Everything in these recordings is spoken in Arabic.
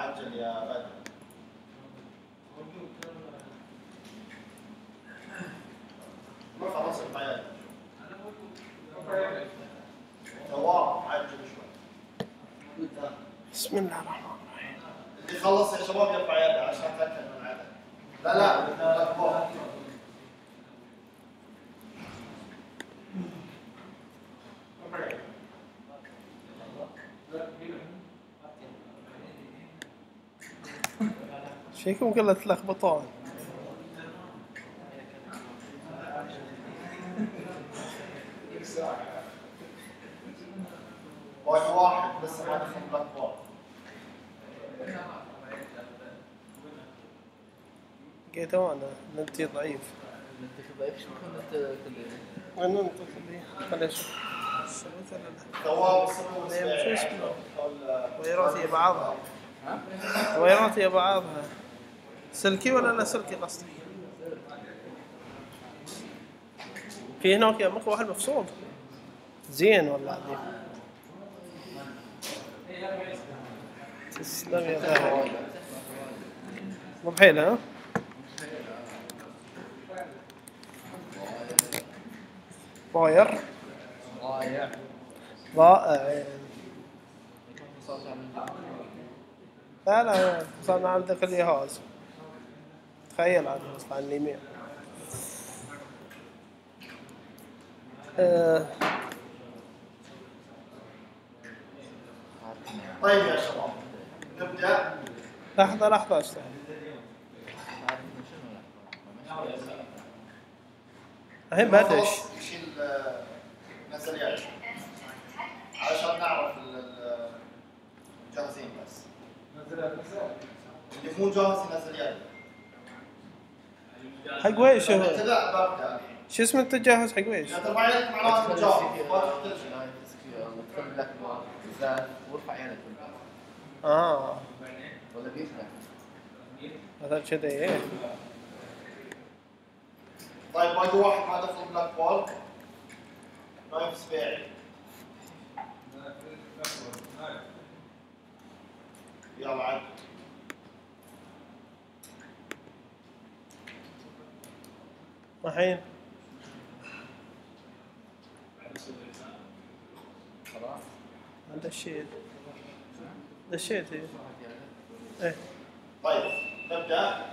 عجل يا بدر ما خلص الحياة تواب عجل شوي بسم الله الرحمن الرحيم اللي خلص يا شباب يرفع يده عشان اتاكد من العدد لا لا لا فوق. شيكم كله تلخبطون باقي واحد لسه ما دخل Blackboard لقيته أنا نبتي ضعيف. انت ضعيف شو كنت أنا انت خليه خليه أشوف. سويت ولا لا؟ لا، ويرات هي بعضها. ويرات هي بعضها. سلكي ولا لا سلكي قصدي؟ في هناك يا مخ واحد مفصول. زين والله عظيم تسلم يا غالي. مو بحيلة ها؟ باير. ضايع ضائع لا لا صار عندك الجهاز تخيل عن عن اليمين. آه، طيب يا شباب نبدأ. إنه شنو لا الحين بدش خلاص يشيل آه، نزل عشان نعرف جاهزين بس. اللي مو جاهز ينزل يده حق ويش هو شو اسم التجهز حق ويش ترفع يدك معناته وارفع يدك. آه. ولا بيفتح مثلا كذي إيه. طيب باقي واحد ما دخل Blackboard. نايف سبيعي يلا عد الحين. خلاص دشيت دشيت إيه. طيب نبدأ.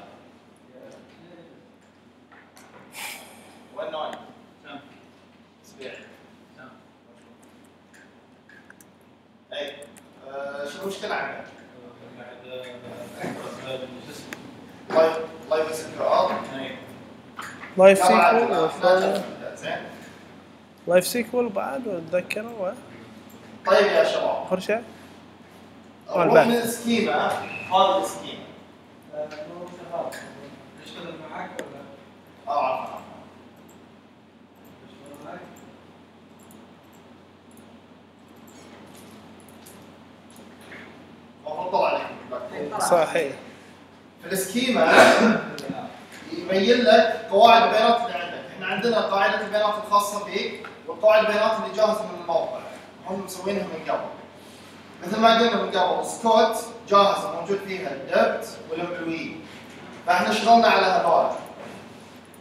وين اي آه، شو المشكلة عندك؟ طيب الله يمسك الأرض Live. SQL Live SQL بعد وأتذكره طيب يا شباب. نروح والباقي. للسكيما هذا السكيما يشتغل معك ولا آه طلع عليكم صحيح. في السكيما يبين لك قواعد البيانات اللي عندك، إحنا عندنا قاعدة البيانات الخاصة فيك وقواعد البيانات اللي جاهزة من الموقع، هم مسوينها من قبل. مثل ما قلنا من قبل SCOTT جاهزة موجود فيها ال dept وال employee. فاحنا شغلنا على هذول.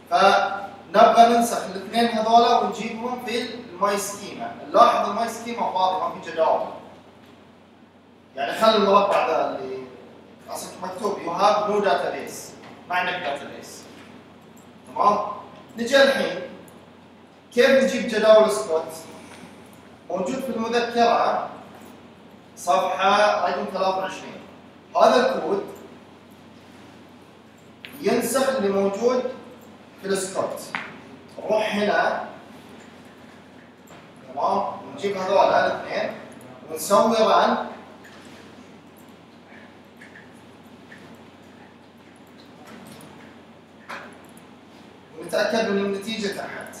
فنبغى ننسخ الاثنين هذولا ونجيبهم في ال my schema، نلاحظ ال my schema فاضي ما في جداول. يعني خلي المربع ذا اللي أصلا مكتوب you have no database ما عندك داتابيس تمام نجي الحين كيف نجيب جداول سكوت موجود في المذكره صفحه رقم 23 هذا الكود ينسخ اللي موجود في السكوت نروح هنا تمام ونجيب هذول الاثنين ونسوي رن ونتاكد من النتيجة تحت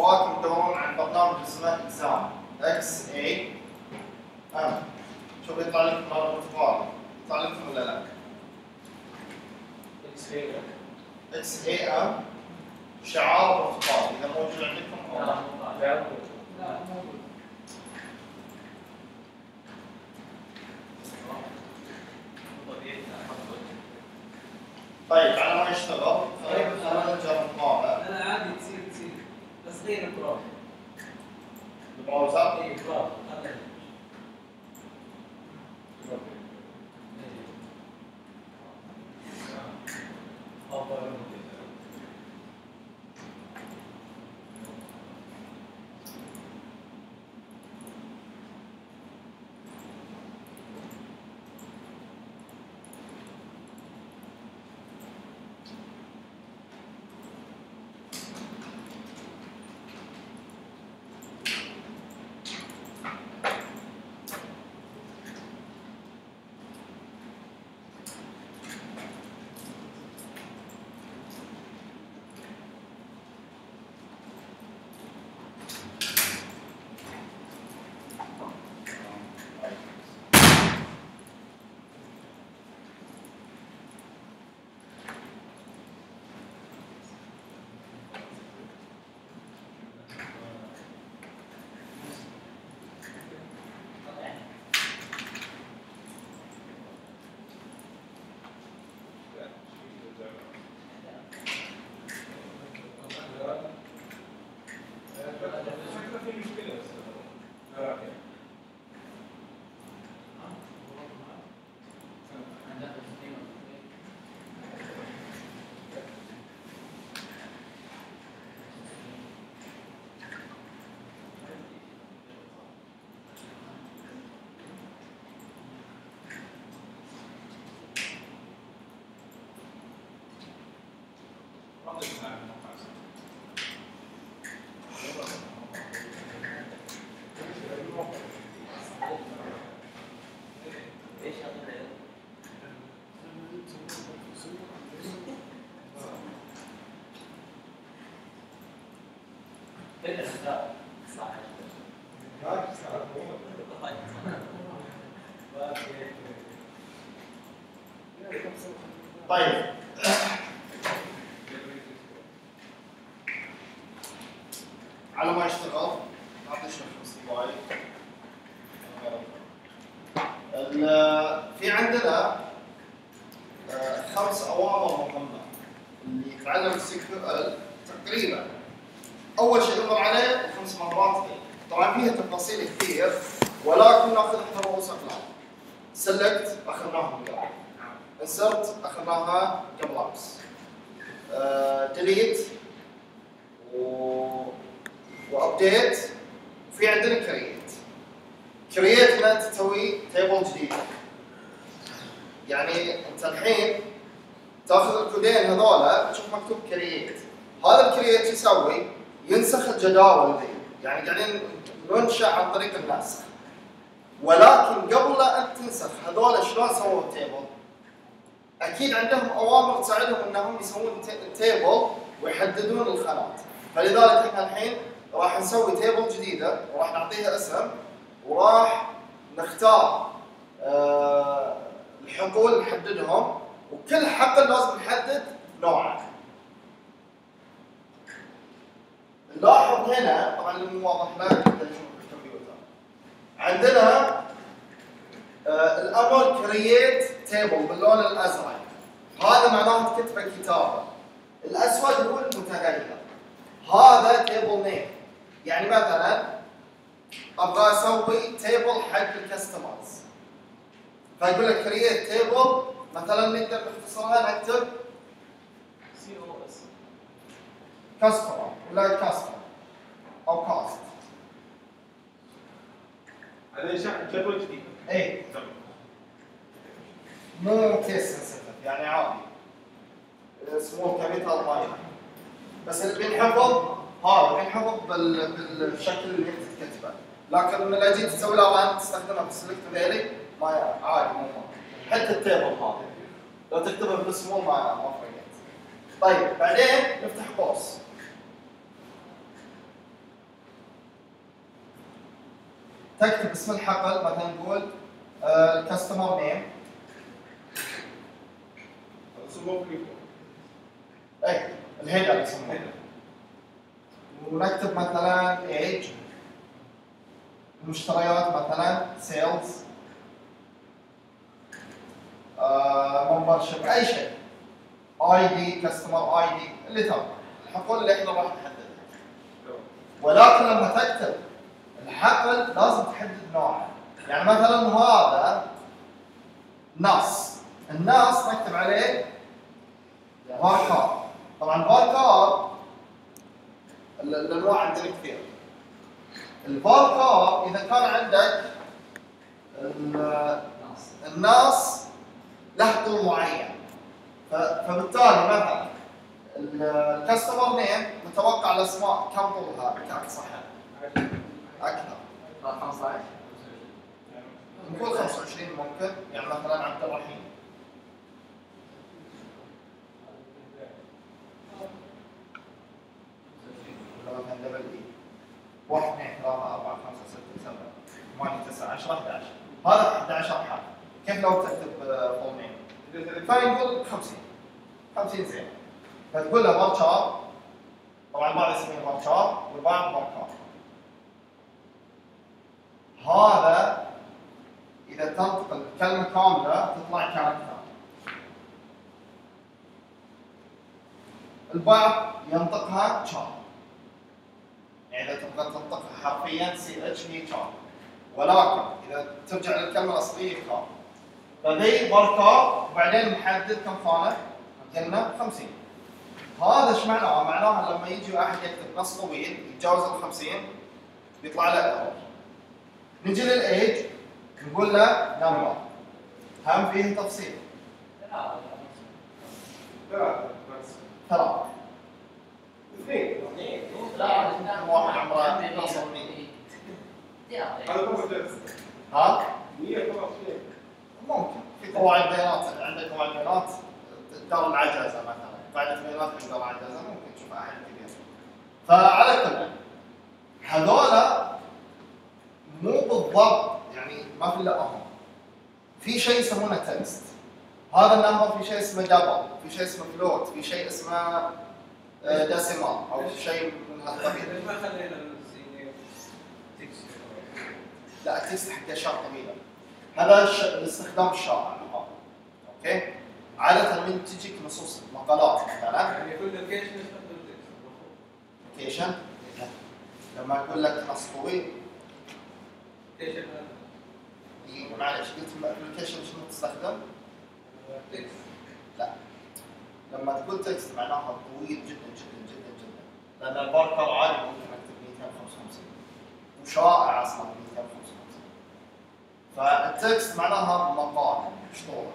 اخواتكم توهم عن برنامج اسمه اكسام إكس اي ام شو بيطلع لك مرة أخرى؟ بيطلع لكم ولا لا؟ إكس اي ام طيب. uma, uma لازم تحدد نوعه يعني مثلا هذا نص. النص نكتب عليه باركار طبعا باركار ال- الأنواع عندنا كثير الباركار إذا كان عندك ال- الناص له طول معين فبالتالي مثلا ال- الكاستمر نيم نتوقع الأسماء. كم طولها؟ كاقصى حد أكثر. 15 نقول 25 ممكن يعني مثلا عبد الرحيم. ولا مثلا double A 1 2 3 4 5 6 7 8 9 10 11 هذا 11 حرف. كيف لو تكتب full name؟ فنقول 50 50 زين. فتقول له varchar طبعا البعض يسميه varchar والبعض varchar هذا إذا تنطق الكلمة كاملة تطلع character. البعض ينطقها char يعني إذا تبغى تنطقها حرفيا CH هي char ولكن إذا ترجع للكلمة الأصلية char فذي varchar وبعدين نحدد كم خانه قلنا 50 هذا إيش معناه؟ معناه لما يجي واحد يكتب نص طويل يتجاوز ال 50 بيطلع له error نجي للايج نقول له number هم فيه تفصيل. ثلاثة ثلاثة اثنين واحد عمره 25 هذا طبعا ثلاثة ها؟ 123 ممكن. في قواعد بيانات. عندك قواعد بيانات؟ دار العجزه مثلا. قاعدة بيانات دار العجزه ممكن تشوف أحد كبير. فعلى كل هذولا مو بالضبط. يعني ما في إلا هم في شيء يسمونه text. هذا ال number في شيء اسمه double في شيء اسمه float في شيء اسمه decimal أو شيء من هالقبيل ما خلينا text؟ لا ال text حق اشياء طويله هذا الش- الاستخدام الشائع أوكي؟ عادة من تجيك نصوص مقالات مثلا يعني كل location يستخدم text location لما يقول لك نص طويل معلش قلت application شنو تستخدم؟ text لما تقول text معناها طويل جدا جدا جدا جدا. لأن ال varchar عادي ممكن أكتب 255 وشائع أصلا 255 فال text معناها مقال شطوره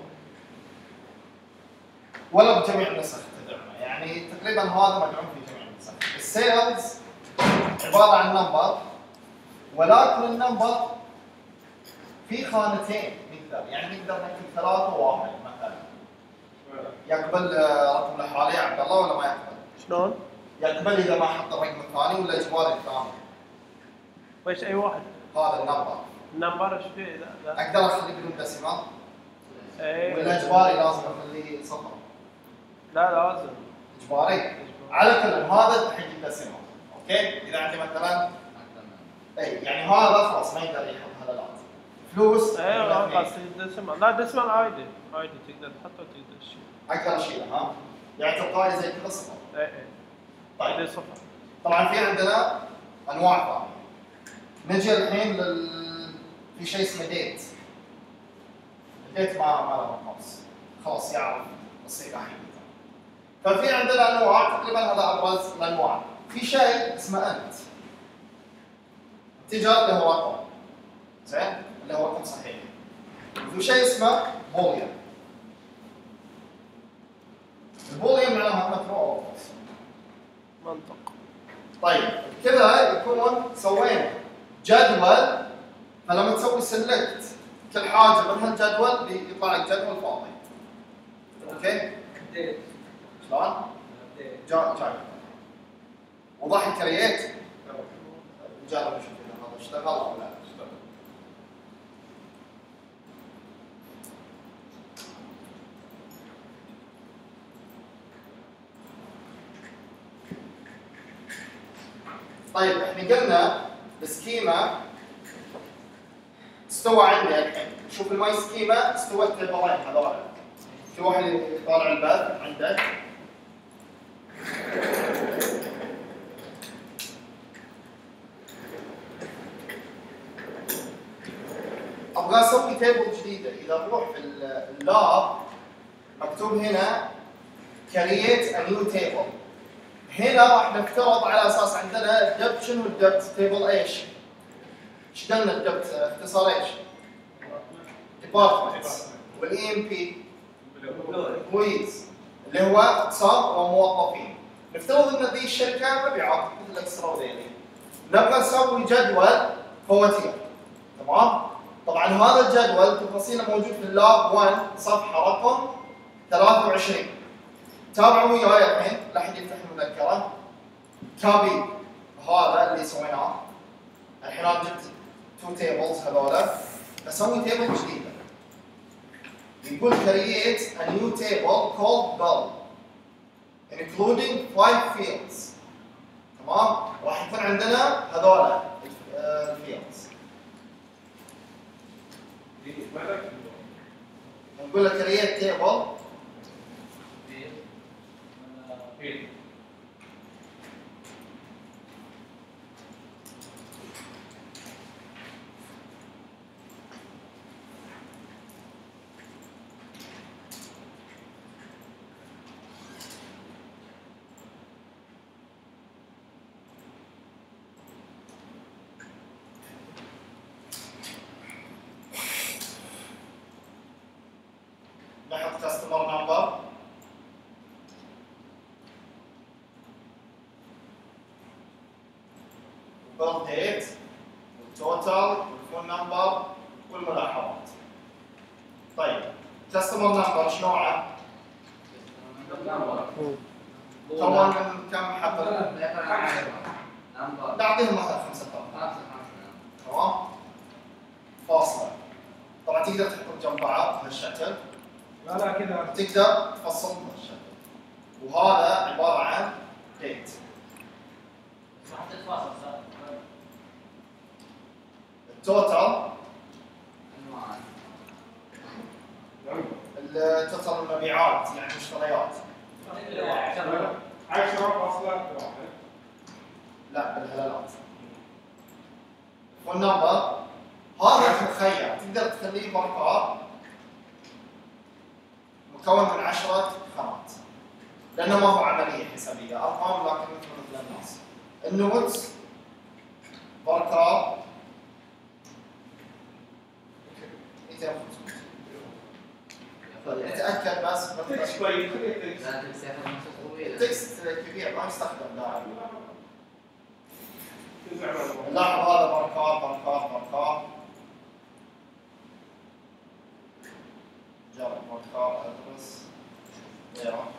ولا بجميع النسخ تدعمه. يعني تقريبا هذا مدعوم في جميع النسخ. ال sales عبارة عن number ولكن ال number في خانتين نقدر يعني نقدر نكتب ثلاثة واحد مثلا. يقبل آه، رقم الحالي عبد الله ولا ما يقبل؟ شلون؟ يقبل إذا ما حط الرقم الثاني ولا اجباري الثاني. ويش أي واحد؟ هذا ال number. ال number إيش فيه؟ لا لا. أقدر اخليه بدون decimal إيه. ولا إجباري لازم أخليه صفر؟ لا لازم. إجباري؟ على كل هذا حق ال decimal أوكي؟ إذا عندي مثلا اي يعني هذا خلاص ما يقدر يحط فلوس إيه ولا ما اثنين. قصدي ديسمال لا ديسمال عادي عادي تقدر تحطه وتقدر تشيل. أقدر اشيله ها؟ يعني تلقائي زي كذا صفر. إيه إيه. طيب. صفر. طبعا في عندنا أنواع ثانية. نجي الحين لل في شيء اسمه ديت الديت ما ما له نص خلاص يعرف الصيغه حقيقته ففي عندنا أنواع تقريبا هذا أبرز الأنواع. في شيء اسمه أنت. integer اللي هو رقم. زين؟ اللي هو رقم صحيح. وفي شيء اسمه boolean ال boolean معناها true أو false. منطق. طيب كذا يكون سوينا جدول. فلما تسوي select كل حاجة من هالجدول بيطلع لك جدول فاضي. أوكي؟ شلون؟ date جا جاي. وضح create اذا هذا اشتغل أو لا طيب إحنا قلنا ال schema استوى عندك. شوف ال my schema استوت للضلع هذول في واحد طالع الباب عندك. أبغى أسوي table جديده إذا بروح في ال- ال lab مكتوب هنا create a new table. هنا راح نفترض على أساس عندنا ال dept شنو ال dept table إيش؟ إيش قلنا ال dept اختصار إيش؟ departments وال emp كويس اللي هو اقسام وموظفين. نفترض إن ذي الشركة مبيعات مثل اكسترا وذيلي نبغى نسوي جدول فواتير تمام؟ طبعا هذا الجدول تفاصيله موجود في ال lab 1 صفحة رقم 23 تابعوا وياي الحين لا يفتح المذكرة. تابي هذا اللي سويناه. الحين أنا جبت two tables هذولا. بسوي table جديدة. يقول create a new table called bell including five fields. تمام؟ راح يكون عندنا هذولا ال fields نقول له create table نحط yeah.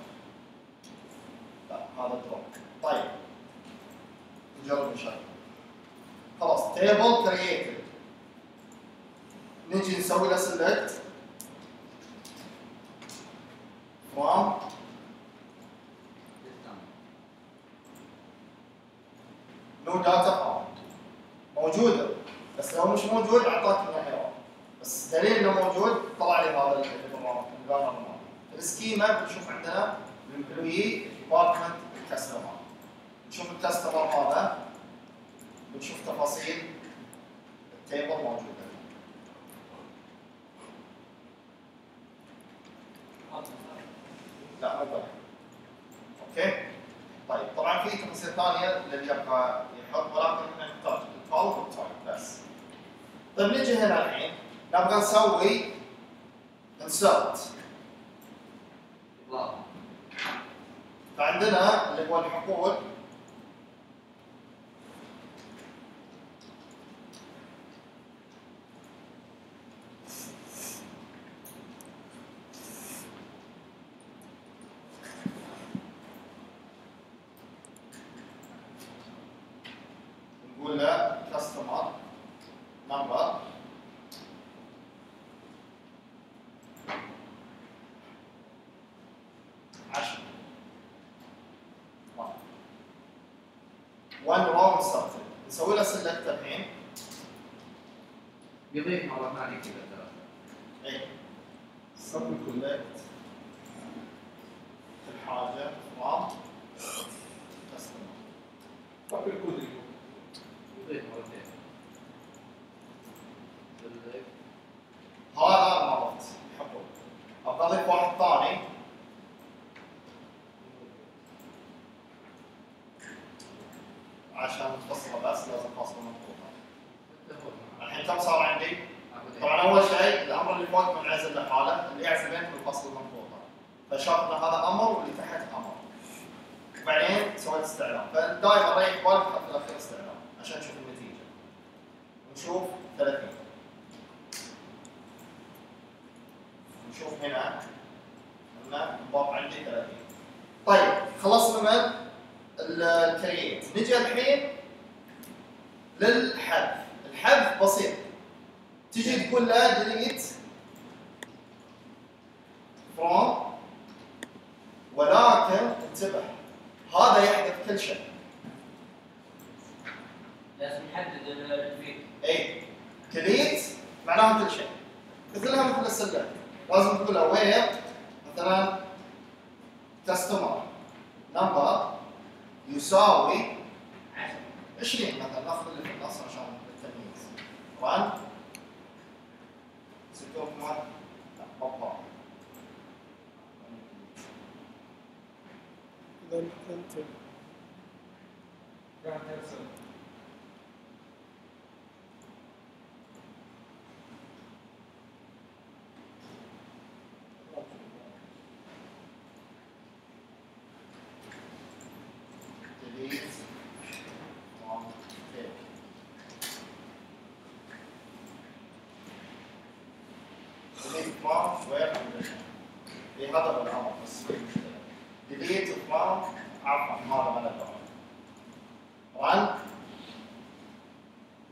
One wrong ستارت نسوي له سلكت الحين يضيف مرة ثانية كذا ترى اي سلكت الحاجة تمام كاستمر طب الكود اللي يضيف مرتين يضيف. هذا مرات يحبون أبغى اضيف واحد ثاني عشان تفصله بس لازم فاصله مضبوطه اتفق معك. الحين كم صار عندي؟ أخذ طبعا اول شيء الامر اللي فوق منعزل لحاله اللي يعزل بينهم الفصل المضبوطه فشاف ان هذا أمر واللي تحت أمر وبعدين سويت استعلام فدائما ريح بالك حط في الاخير استعلام عشان تشوف النتيجه ونشوف 30 نشوف هنا ان انضاف عندي 30 طيب خلصنا من ال- ال create نجي الحين للحذف الحذف بسيط تجي تقول له delete from ولكن انتبه هذا يحذف كل شيء لازم نحدد القيد اي delete معناها كل شيء مثلها مثل السلة لازم تقول له where مثلا customer number يساوي 20 مثلا ناخذ اللي في النص عشان التمييز. طبعا مال لا بابا إذا انت كان يرسل delete one take delete one where condition اي هذا هو الامر بس في مشكله delete one عفوا هذا ما له داعي طبعا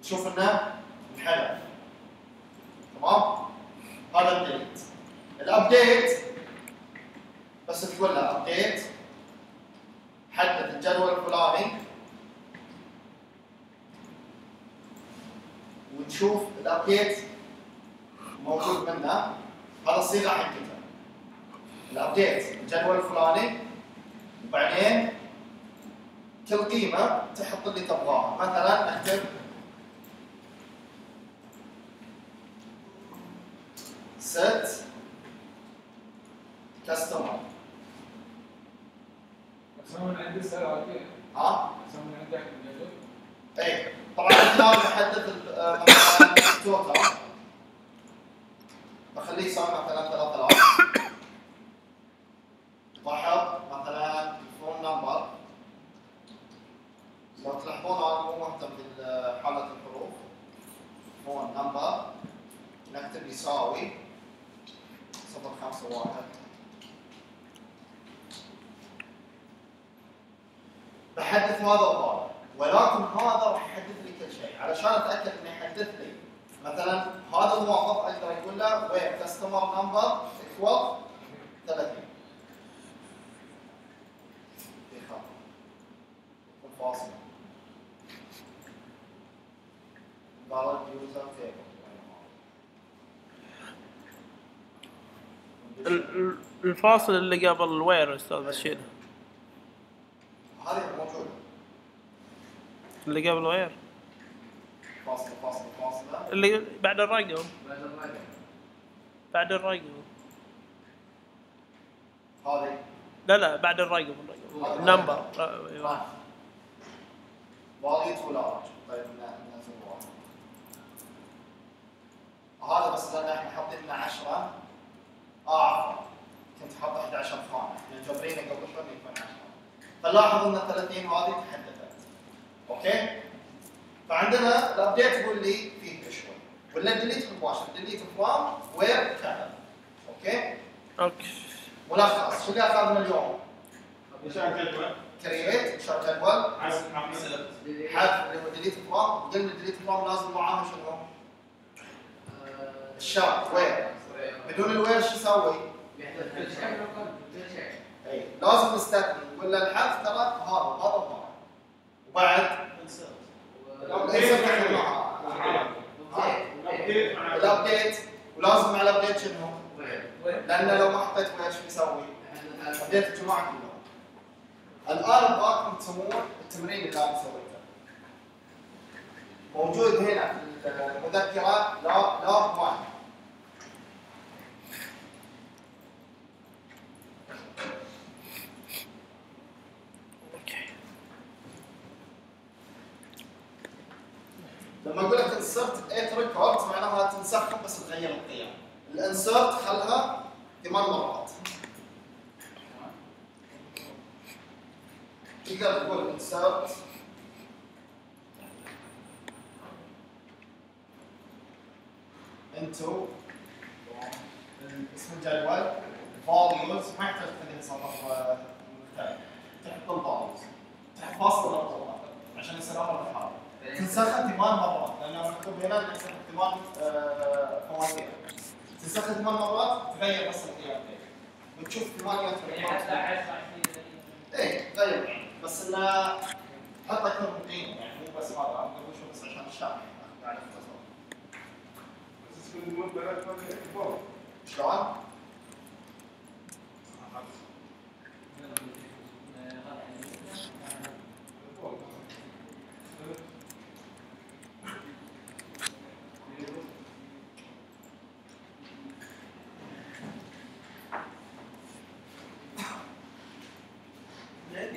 نشوف انه انحذف تمام هذا ال delete ال update بس تقول له update حدد الجدول الفلاني وتشوف ال update موجود منه هذا الصيغه حقتها ال update الجدول الفلاني وبعدين كل قيمه تحط اللي تبغاها مثلا اكتب set customer أسوي من عندي السلة ها أسوي من عندك الجدول اي طبعا إحنا نحدد ال- آه، مثلا ال total بخليه يساوي مثلا 3000 واحد مثلا ال phone number لو تلاحظون أنا مو مهتم بحالة الحروف phone number نكتب يساوي 051 بحدث هذا وهذا ولكن هذا راح يحدث لي كل شيء علشان اتاكد انه يحدث لي مثلا هذا الموظف أقدر أقول له where customer number equal 30 في خط يكون فاصل قال user ال- table ال- الفاصل اللي قبل ال where أستاذ بس شيله هذه موجودة. اللي قبل ال where. فاصله فاصله فاصله اللي بعد الرقم. بعد الرقم. بعد الرقم. هذه. لا لا بعد الرقم الرقم. ال number آه، أيوه. too large طيب هذا بس لأن إحنا حاطين لنا 10 آه عفوا كنت حاط 11 شوي إنه يكون 10 فنلاحظ إن 30 هذه تحدثت okay؟ فعندنا ال update يقول لي فيه شوي ولا delete مباشر delete فلان where كذا. Okay؟ Okay. ملخص. شو اللي اخذنا اليوم؟ create. انشاء جدول. حذف اللي هو delete فلان وقلنا delete فلان لازم معاها شنو؟ الشرط where بدون ال where شو يسوي؟ يحدث كل شيء. لازم نستثني. ولا الحذف ترى هذا هذا الضرب. وبعد؟ ال update ولازم مع ال update شنو؟ لأن لو ما حطيت ويش بيسوي؟ ال update الجماعة كلهم الآن ابغاكم تسوون التمرين اللي أنا سويته موجود هنا في المذكرة. واحد Thank you. لما أقول لك insert 8 record معناها تنسخهم بس تغير القيم. ال insert خلها ثمان مرات. تقدر تقول insert into اسم الجدول values ما يحتاج تخليها سطر آه، مختلف. تحط ال values تحط فاصل الرقم عشان يصير أمر الحال تنسخن ثمان مرات لأن مكتوب هنا تنسخن ثمان آه، فواتير. تنسخن ثمان مرات تغير بس القيم بتشوف ثمانية يعني حتى 10 20 إيه غير بس إنه حط أكثر من قيمه يعني مو بس مرة. أنا بقول شو بس عشان يعرف التصور بس. شلون؟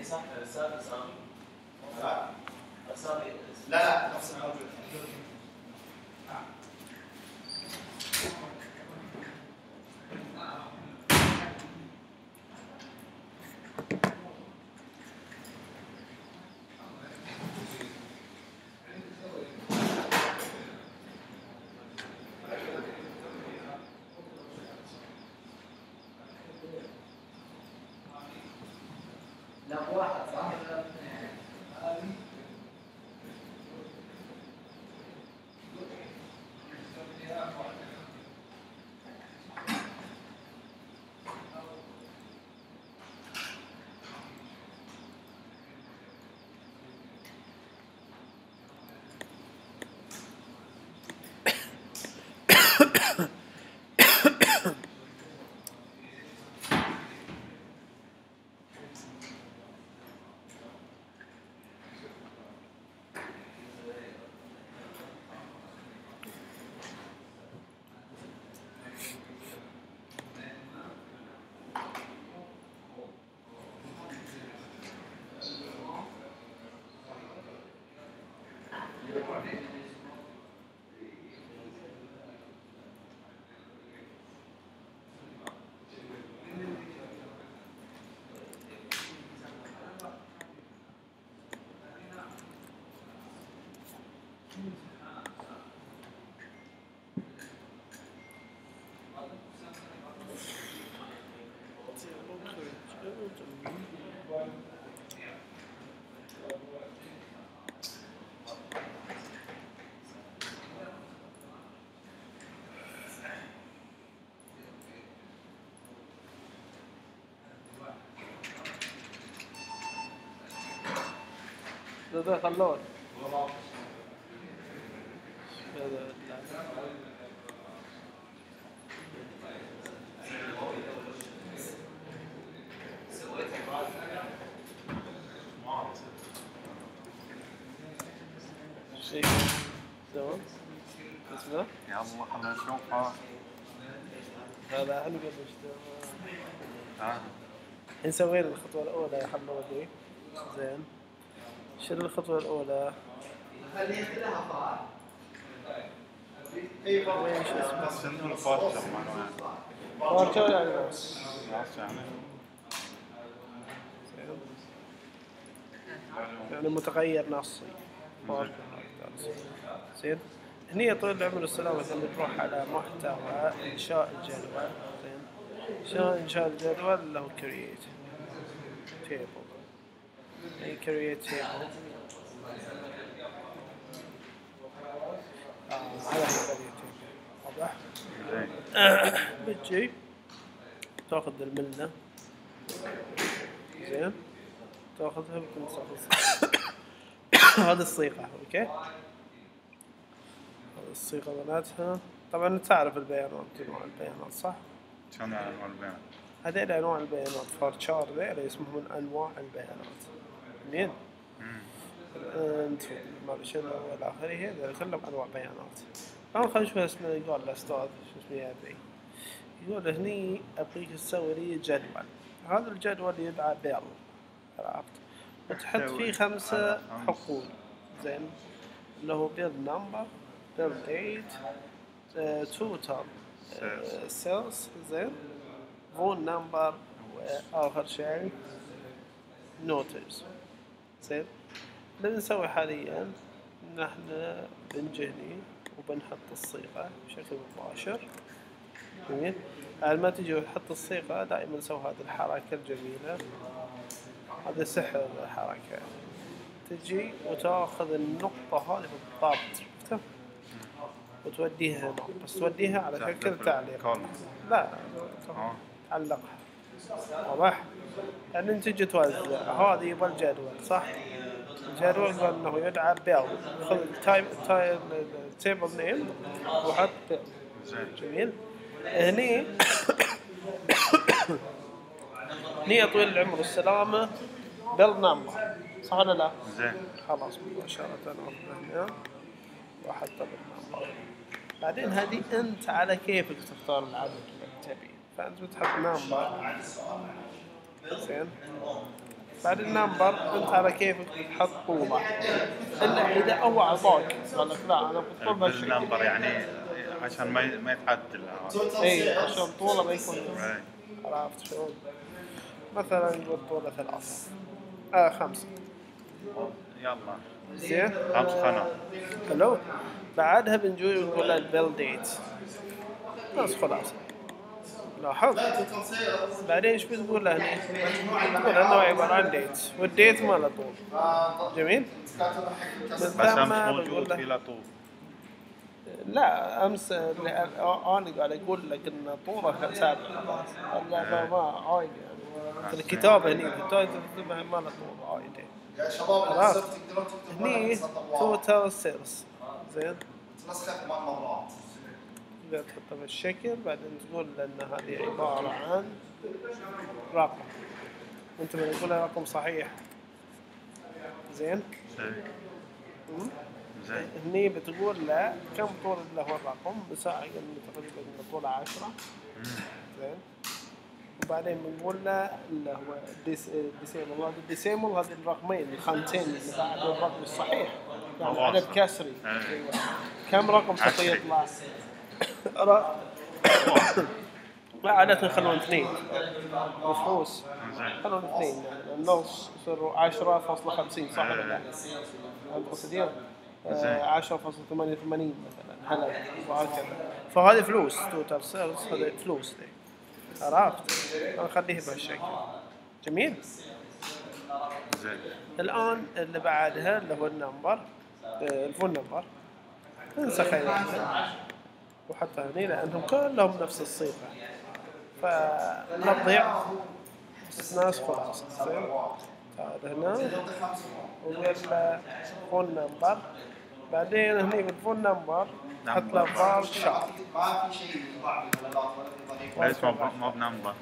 لقيتني صح رسالة سامي لا أسامي لا لا نفس الموجود لا واحد صح ولا اثنين؟ هذا لا. شيء تمام يا الله هذا حلو قبل آه. الحين سوينا الخطوة الأولى يا حمودي زين شنو الخطوة الأولى؟ خليه كلها فار شو اسمه؟ بس بارتو يعني متغير نصي زين هني طول العمر والسلامة بنروح على محتوى إنشاء الجدول زين إنشاء إنشاء الجدول اللي هو table أي create على table واضح؟ زين بتجي تاخذ الملة زين تاخذها هذه الصيغة أوكي هذه الصيغة بناتها طبعا تعرف البيانات انواع البيانات صح؟ شلون انواع البيان؟ هذيل أنواع البيانات فارتشار ذيل اسمهم أنواع البيانات زين انت ما شنو إلى اخره هذول كلهم انواع بيانات. الان خلينا نشوف اسمه يقول الاستاذ شو اسمه يبي يقول هني أبيك تسوي لي جدول. هذا الجدول يدعى بيل. عرفت؟ وتحط فيه خمسة. حقول. زين. اللي هو bill number bill date total sales زين. phone number واخر شيء notes زين؟ اللي بنسوي حاليا؟ نحن بنجهني وبنحط الصيغة بشكل مباشر. جميل. بعد ما تجي وتحط الصيغة دائما نسوي هذه الحركة الجميلة. هذا سحر الحركة. تجي وتأخذ النقطة هذه بالضبط شفتها؟ وتوديها بس توديها على شكل تعليق. لا تعلقها. واضح؟ يعني انت توزع هذه يبغى الجدول صح؟ الجدول قال إنه يدعى bill خذ ال type type table name وحط bill جميل. هني هني يا طويل العمر والسلامة bill number صح ولا لا؟ زين. خلاص مباشرة هنا واحطه بال number بعدين هذه أنت على كيفك تختار العدد اللي تبي فانت بتحط number. زين. بعد ال number انت على كيفك تحط طوله. إلا إذا هو اعطاك قال لك لا أنا بطول بهالشكل بال number يعني عشان ما ما يتعدل. اي عشان طوله ما يكون. عرفت شلون؟ مثلا نقول طوله ثلاثة. آه خمسة. يلا. زين. خمس قناه حلو بعدها بنجي نقول له البيل ديت بس خلاص. لاحظ بعدين إيش بتقول له هنا؟ تقول إنه عبارة عن ديت والديت ما له طول. جميل؟ بس أمس موجود له- في لا طول. لا أمس أنا قاعد أقول لك ان طوله سابع لا ما ما عايد يعني. الكتابه هني الكتابه ما ما له طول عايد يا شباب خلاص. هني توتال سيلز زين؟ تنسخه ثمان مرات. تقدر تحطها بالشكل بعدين تقول ان هذه عبارة عن رقم. وانت من تقول له رقم صحيح. زين؟ زين. هني بتقول له كم طول اللي هو الرقم؟ بساعة انه تقريبا طوله عشرة. زين. وبعدين بنقول له اللي هو ال decimal هذا ال decimal هذه الرقمين الخانتين اللي بعد الرقم الصحيح. يعني. عدد كسري. كم رقم عشري. يطلع؟ لا عادة يخلون اثنين مفحوص يخلون اثنين يعني النص يصيروا عشرة فاصلة خمسين صح ولا لا؟ فهمت قصدي؟ زين. عشرة فاصلة ثمانية وثمانين مثلا هلا وهكذا فهذه فلوس total sales هذه فلوس دي عرفت؟ نخليه بهالشكل جميل؟ زين الآن اللي بعدها اللي هو ال number آه، ال phone number انسخ هذه وحطها هني لأنهم كلهم نفس فلا تضيع بس ناس خلاص زين. هذا هنا. وقال phone number. بعدين هني بال phone number. حط له varchar ما في شيء يطلع بالبلدات ولا مو ب number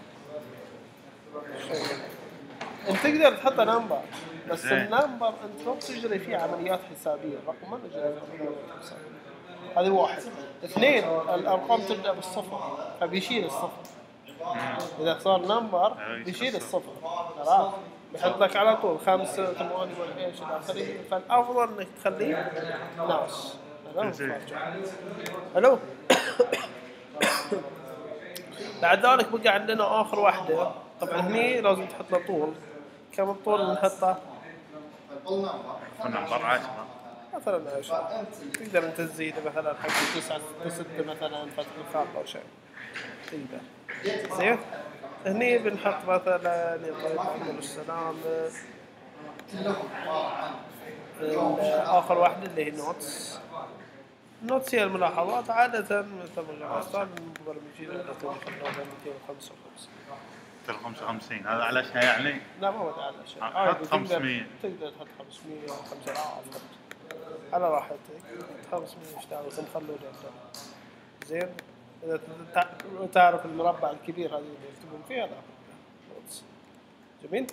أنت تقدر تحط number. بس. ال number أنت ما تجري فيه عمليات حسابية. الرقم ما تجري فيه. عمليات حسابيه هذه واحد. اثنين الأرقام تبدأ بالصفر فبيشيل الصفر. إذا صار نمبر بيشيل الصفر. خلاص. يحط لك على طول. خمسة ثمانية ولا إيش إلى اخره فالأفضل إنك تخليه. الفرق. حلو بعد ذلك بقى عندنا آخر واحدة. طبعا هني لازم تحط له طول. كم الطول اللي نحطه؟ نمبر 10 مثلا فانت تقدر أنت تزيده مثلا حق تسعة ستة مثلا فترة خاطة أو شيء. تقدر. زين؟ هني بنحط مثلا يا عمر السلام. آخر واحدة اللي هي نوتس نوتس هي الملاحظات عادة مثل ما قلنا أستاذ المبرمجين يخلونها 255 ترى 55 هذا على شيء يعني؟ لا ما ودي على شيء. حط عادي، تقدر- 500. تقدر تحط 500 5000 على راحتك. 500 اشتغل ثم خلوه جنبه زين؟ إذا تع- تعرف المربع الكبير هذا اللي يكتبون فيه هذا. جميل؟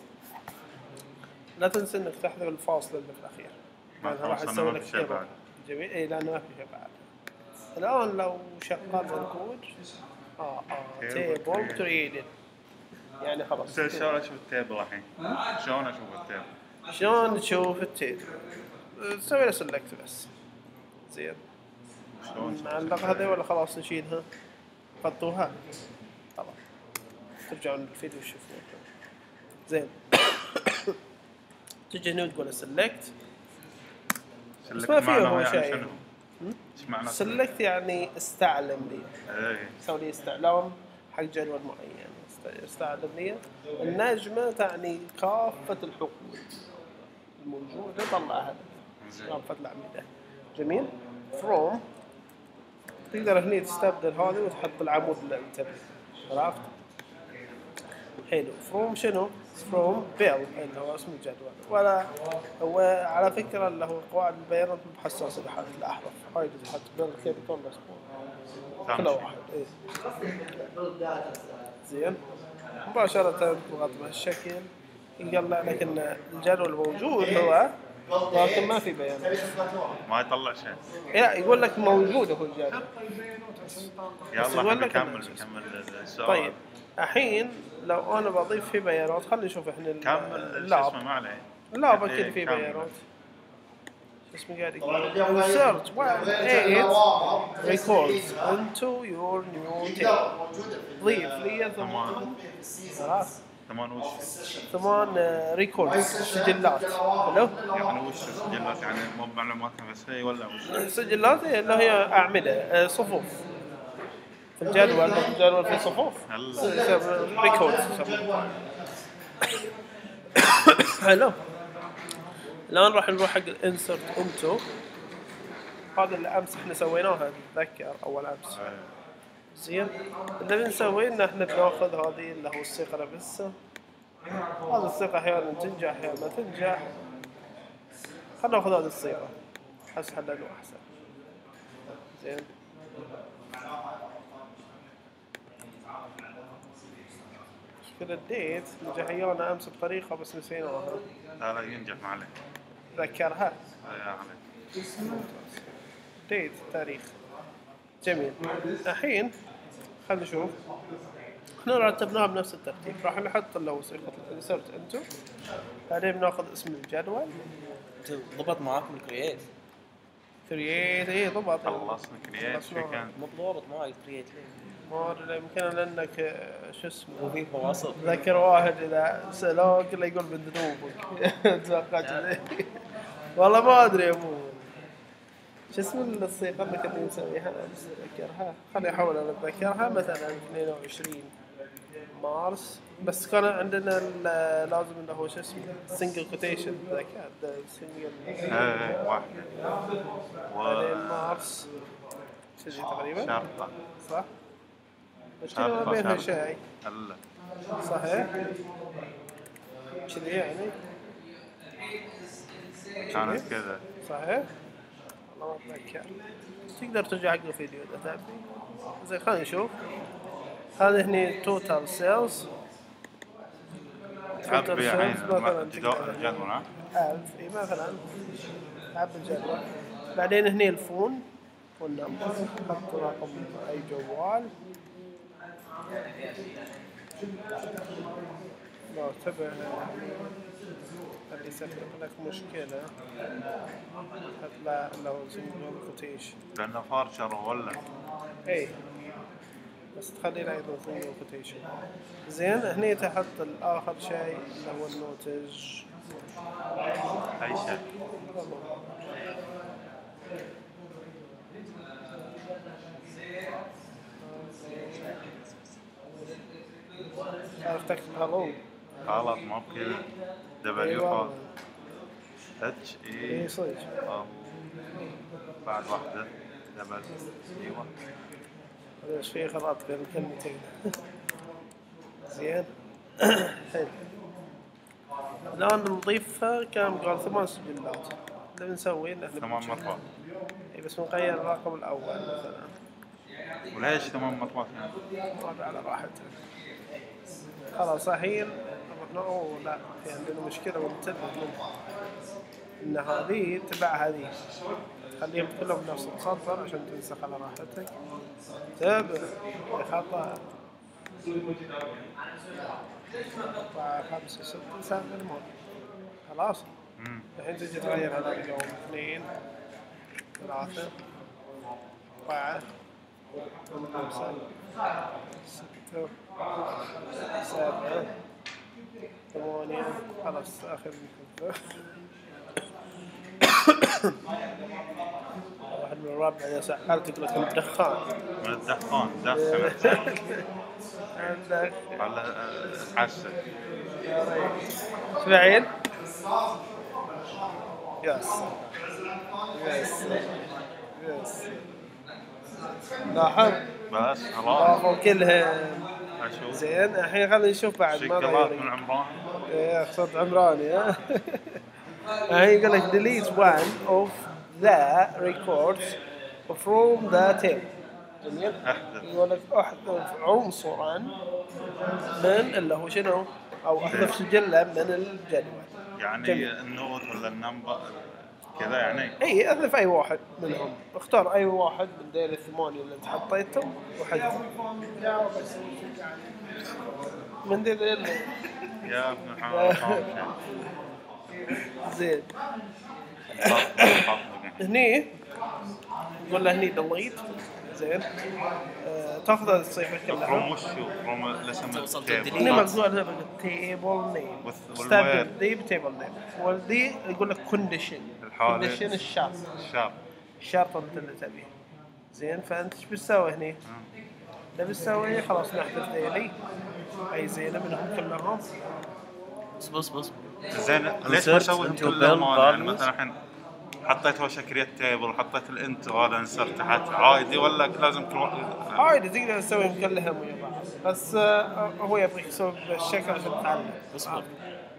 لا تنسى إنك تحذف الفاصل اللي في الأخير. هذا راح ما لك شيء. جميل. اي لأنه ما في شيء بعد. الآن لو شغلنا الكود آه آه table. created يعني خلاص. شلون أشوف ال table الحين؟ شلون أشوف ال table؟ شلون تشوف ال table تسوي له select بس. زين. شلون؟ نعلق هذه ولا خلاص نشيلها؟ حطوها. خلاص ترجعون للفيديو تشوفون زين. تجي هنا وتقول select select ما فيه هو يعني شيء. select يعني استعلم لي إيه. سوي لي استعلام حق جدول معين. است- استعلم لي النجمة تعني كافة الحقول الموجودة. طلعها. زين كافة الأعمدة جميل. from تقدر هني تستبدل هذه وتحط العمود اللي انت. عرفت؟ حلو. from شنو؟ from bill اللي هو اسم الجدول ولا هو على فكرة اللي هو قواعد البيانات مو حساسة لحالة الأحرف. هاي تحط bill كيف يكون كل واحد إيه. زين. مباشرة تضغط بهالشكل. يطلع لك ان الجدول موجود هو لكن ما في بيانات. ما يطلع شيء. لا يقول لك موجود هو الجدول يلا لك نكمل نكمل السؤال. طيب الحين لو أنا بضيف فيه بيانات خلينا نشوف إحنا كمل شو اسمه؟ ما عليه. إيه، أكيد فيه كمل. بيانات. شو اسمه قاعد يقول؟ موجودة في ضيف لي في خلاص. ثمان وش ثمان records سجلات. حلو يعني وش سجلات يعني مو معلومات نفسية ولا وش؟ السجلات هي اللي هي أعمدة آه، صفوف. في الجدول الجدول في صفوف. record حلو الآن راح نروح حق الانسرت انتو هذا اللي امس إحنا سويناها اتذكر أول أمس. زين اللي بنسويه إن إحنا بناخذ هذه اللي هو الصيغه نفسها هذه الصيغه أحيانا تنجح أحيانا ما تنجح. خلينا نأخذ هذه الصيغة. أحس حلها له أحسن. زين. مشكلة ال date نجح ويانا أمس بطريقة بس نسيناها لا لا ينجح ما عليه ذكرها. يا عليه date تاريخ. جميل. الحين خلينا نشوف. إحنا رتبناها بنفس الترتيب. راح نحط صيغة ال insert into. بعدين بناخذ اسم الجدول. ضبط معاكم ال create create اي ضبط. خلصنا create شو كان؟ مو ضابط معي ال create ما أدري يمكن لأنك آه، شو اسمه؟ وفي فواصل. ذكر واحد إذا سالوه كله يقول من ذنوبك أتوقع كذي والله ما أدري يا ابو شو اسم الصيغه اللي كنا نسويها أنا بس اتذكرها خليني أحاول أنا أتذكرها. مثلا 22 مارس. بس كان عندنا لازم إنه هو شو اسمه؟ single quotation ذكر single واحد. بعدين مارس. كذي تقريبا؟ صح؟ شرطة، كذا ما بينها. شيء صحيح؟ كذي يعني؟ كانت كذا. صحيح؟ ما اتذكر تقدر ترجع حق الفيديو إذا تبي زين خلينا نشوف. هذا هني total sales بيه الحين مثلا الجدول ها؟ 1000 إي مثلا. تعب الجدول. بعدين هني ال phone. phone number. حط رقم أي جوال. اللي يسبب لك مشكلة. له لو لأنه varchar ولا. اي بس تخلي له أيضا single quotation زين هني تحط الآخر شيء اللي هو النوتج. اي شيء هالو غلط ما بكذا دبليو فور اتش اي اي صدق بعد واحدة دبل أيوه إيش في خلط بين الكلمتين زين حلو الان نضيف كم قال ثمان سجلات اللي بنسوي ثمان مرات اي بس بنغير الرقم الأول مثلا وليش ثمان مرات يعني؟ على راحته خلاص الحين أوه لا في عندنا مشكلة وننتبه منها. إن هذه تبع هذه. خليهم كلهم نفس السطر عشان تنسخ على راحتك. تابع خطأ أربعة خمسة ستة سبعة المهم خلاص. الحين تجي تغير هذا اليوم. اثنين ثلاثة أربعة خمسة ستة سبعة ثمانية. خلاص آخر واحد من الرابع إذا سألت تقول لك الدخان من الدخان دخن على تعسل إسماعيل؟ يس. يس. يس. لاحظ بس خلاص. كلها أشوف زين الحين خلينا نشوف بعد ما من عمران. إيه اقصد عمراني ها. الحين يقول لك delete one of the records from the table جميل. يقول لك احذف عنصرا من اللي هو شنو؟ أو أحذف سجلة من الجدول. يعني. النور ولا النمبر؟ كذا يعني. اي احذف أي واحد منهم. اختار أي واحد من ديل الثمانية اللي أنت حطيتهم وحذف من ال- يا ابن الحرام زين. هني له هني delete زين. آه تأخذ الصيغة كلها. from وشو from الاسم. هني مقطوع table name وال where. دي ب table name والدي يقول لك condition الحالة. condition الشرط شاب الشرط انت اللي تبيه. زين فأنت إيش بتسوي هني؟ اللي بتسوي خلاص نحذف ذيلي أي زينة منهم كلهم. بص بص بص زين ليش ما into كلهم يعني. مثلا الحين حطيت هو create table وحطيت ال into وهذا insert تحت. عادي ولا لازم كل واحد عادي تقدر تسويهم كلهم ويا بعض. بس آه، هو يبغيك تسوي بالشكل عشان تتعلم.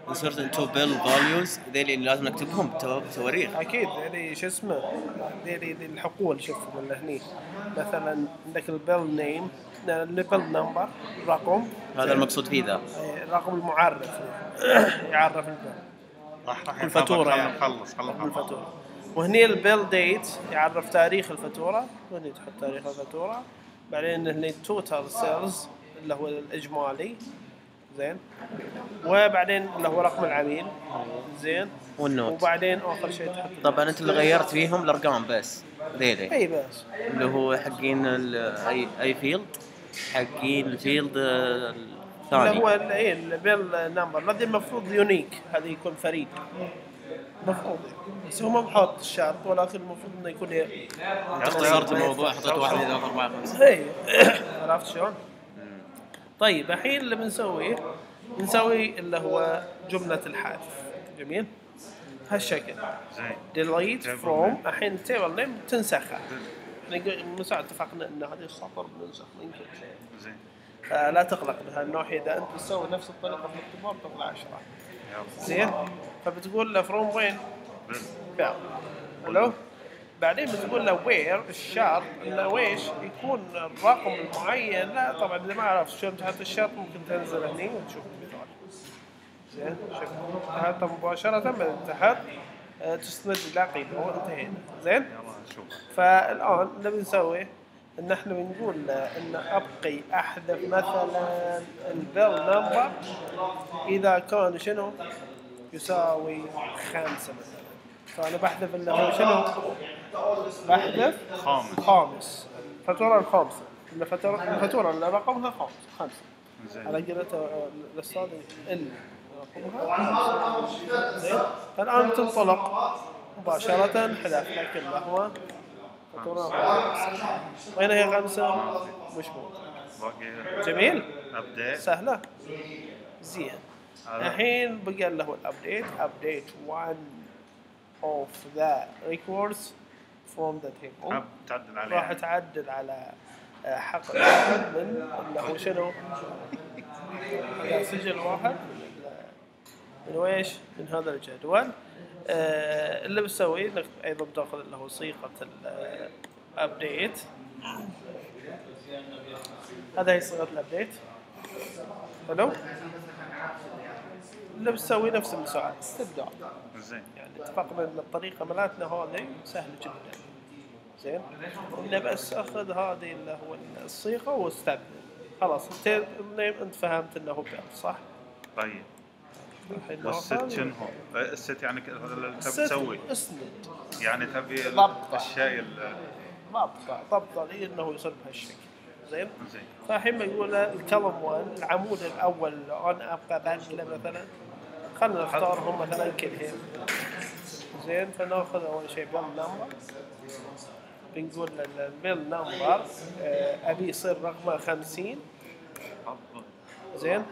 اصبر insert into bill values. ذيل اللي لازم نكتبهم بتو- بتواريخ أكيد. ذي شو اسمه؟ ذي ذي ذي الحقول شوفوا من هني. مثلا عندك ال bill name ال bill number رقم. هذا المقصود فيه ذا. إيه، الرقم المعرف. يعرف ال bill راح راح الفاتورة خلنا يعني. رقم نخلص. الفاتورة وهني ال bill date يعرف تاريخ الفاتورة. وهني تحط تاريخ الفاتورة. بعدين هني ال total sales اللي هو الإجمالي. زين. وبعدين اللي هو رقم العميل. زين. وال note وبعدين آخر شيء تحط طبعا أنت اللي غيرت فيهم الأرقام بس. ذيلي أي بس. اللي هو حقين ال- أي أي field حقين ال field آه، اللي هو الثاني إيه ال bill number هذه المفروض unique هذه يكون فريد. مفروض. بس هو ما بحط الشرط ولكن المفروض إنه يكون. اختصرت الموضوع حطيت واحد اثنين ثلاثة أربعة خمسة. اي عرفت شلون؟ طيب الحين اللي بنسويه بنسوي اللي هو جملة الحذف. جميل؟ هالشكل. Table from الحين ال table name تنسخها من ساعة اتفقنا إن هذه السطر بننسخ من كل شيء زين فلا تقلق بهالناحية إذا أنت تسوي نفس الطريقة في الاختبار تطلع 10 يلا. زين؟ فبتقول له from وين؟ bill حلو؟ بعدين بتقول له where الشرط انه ويش؟ يكون الرقم المعين لا طبعا إذا ما عرفت شلون تحط الشرط ممكن تنزل هني وتشوف المثال زين حط مباشرة من تحت آه، تسند إلى قيمة وانتهينا زين؟ يلا نشوف فالآن اللي بنسويه إن إحنا بنقول إن أبقي أحذف مثلا ال bill number. إذا كان شنو؟ يساوي خمسة مثلا. فأنا بحذف هو شنو؟ بحذف خامس. خامس. الفاتورة الخامسة. الفاتورة الفاتورة اللي رقمها خامس. خمسة على زين قولة الأستاذ ال رقمها. زين. الآن تنطلق مباشرة حذف لكن هو فاتورة خامسة. وين هي خمسة؟ مش جميل. update سهلة. زين. الحين بقى له هو ال update update one of the records. The table حاب تعدل عليه راح. تعدل على آه، حق من اللي هو شنو؟ سجل واحد. من ويش؟ من هذا الجدول. آه، اللي بتسويه انك أيضا بتأخذ اللي هو صيغة ال update هذا هي صيغة ال update حلو؟ اللي بتسوي نفس المساعدة. استبدال. زين. اتفقنا ان الطريقة مالتنا هذه سهلة جدا. زين؟ إنه بس أخذ هذه اللي هو الصيغة واستبدل خلاص انت انت فهمت إنه bill صح؟ طيب. وال set شنو هو؟ ال set يعني تبي تسوي؟ يعني تبي. الشيء ال- ضبط ضبط لي إنه يصير بهالشكل زين؟ زين. فالحين بنقول ال column 1 العمود الأول أنا أبقى مثلا. خلينا نختارهم مثلا كلهم. زين فناخذ أول شيء bill number. بنقول ال bill number آه، أبي يصير رقمه 50 زين.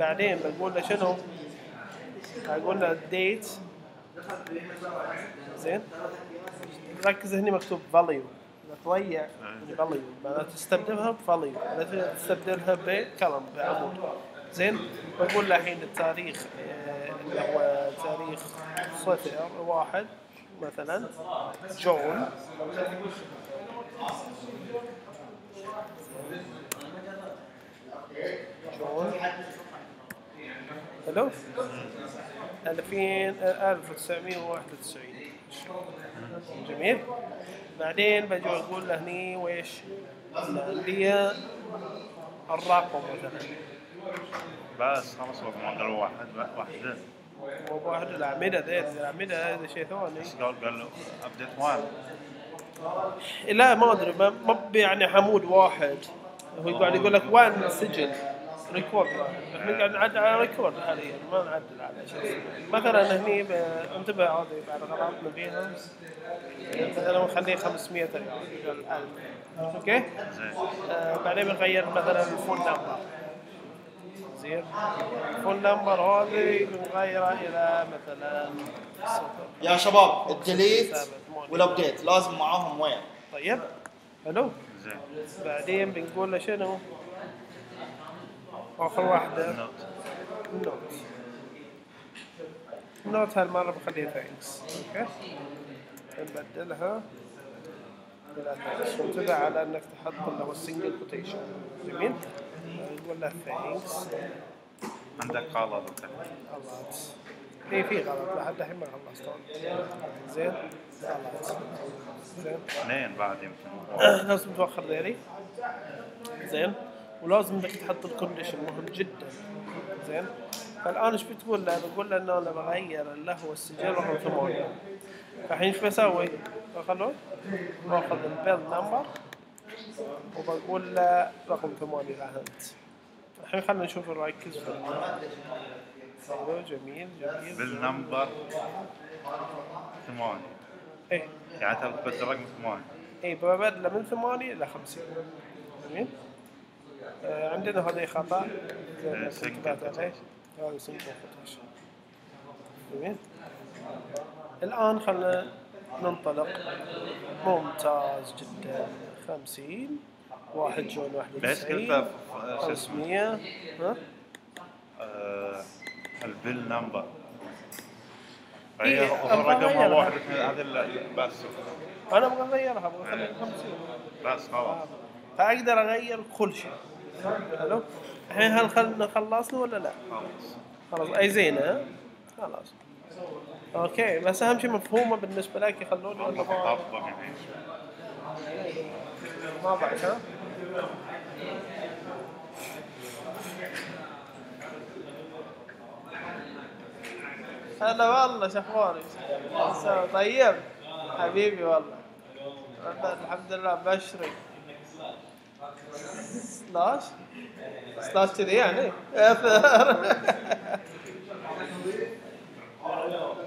بعدين بنقول له شنو؟ بقول له ال date زين. ركز هني مكتوب value تضيع value معناته تستبدلها ب value تستبدلها ب column بعمود زين. بقول له الحين التاريخ آه، اللي هو تاريخ صفر واحد مثلا جون. جون. حلو 2000 1991 جميل. بعدين بجي أقول له هني ويش؟ اللي هي الرقم مثلا. بس خلاص ما قال واحد واحدة مو بواحد الاعمده ذي الاعمده هذا شيء ثاني بس قال قال له ابديت وان لا ما أدري ما يعني حمود واحد. هو قاعد يقول لك وين سجل record إحنا قاعد نعدل على record حاليا ما نعدل على شيء. مثلا هني انتبه هذه بعد غلطنا فيها مثلا نخليه 500 ريال. 1000 okay؟ آه بعدين بنغير مثلا ال phone number زين ال phone number هذه بنغيره إلى مثلا صفر. يا شباب ال delete وال update لازم معاهم وين؟ طيب. حلو زين. بعدين بنقول له شنو؟ آخر واحدة. note ال note ال note هالمرة بخليها thanks okay. نبدلها. إلى thanks وانتبه على إنك تحط اللي هو ال single quotation جميل. thanks عندك غلط. انت غلط. في غلط لحد الحين ما خلصت. زين. غلط زين. اثنين بعد يمكن. لازم توخر ذيلي زين. ولازم انك تحط ال condition مهم جدا. زين. فالآن إيش بتقول له؟ بقول له إنه أنا بغير اللي هو السجل رقم ثمانية فالحين إيش بسوي؟ خلوه باخذ ال bill number. وبقول له رقم ثمانية لهنت الحين خلينا نشوف نركز أيوه جميل جميل. بال number ثمانية. إيه. يعني تبدل رقم ثمانية. اي ببدله من ثمانية إلى خمسين جميل. آه عندنا هذا خطأ. زي ما إيه، هذا single quotation جميل. الآن خلنا ننطلق. ممتاز جدا. خمسين. واحد جون واحد بس وتسعين قلت شو اسمه؟ خمسمية ها؟ آه، ال bill number. إيه، هي هو رقمها. واحد هذا بس. أنا أبغى أغيرها أبغى أخليها خمسين. بس خلاص. فأقدر أغير كل شيء. حلو؟ الحين هل خلنا خلصنا ولا لا؟ خلاص. خلاص. أي زين ها؟ خلاص. okay بس أهم شيء مفهومة بالنسبة لك يخلوني ولا ما؟ هلا والله شو أخبارك؟ طيب حبيبي والله. الحمد لله بشري سلاش؟ سلاش كذي يعني؟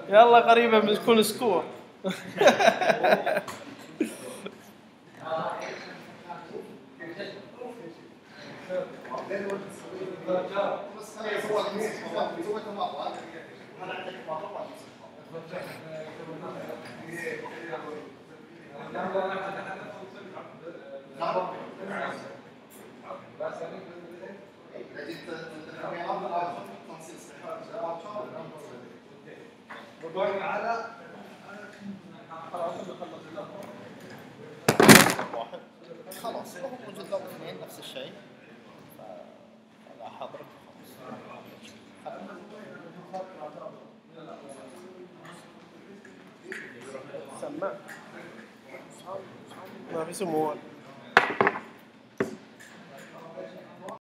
يلا قريبا بنكون سكور دار واحد خلاص هو موجود نفس الشيء. هذا حاضر ما في سموه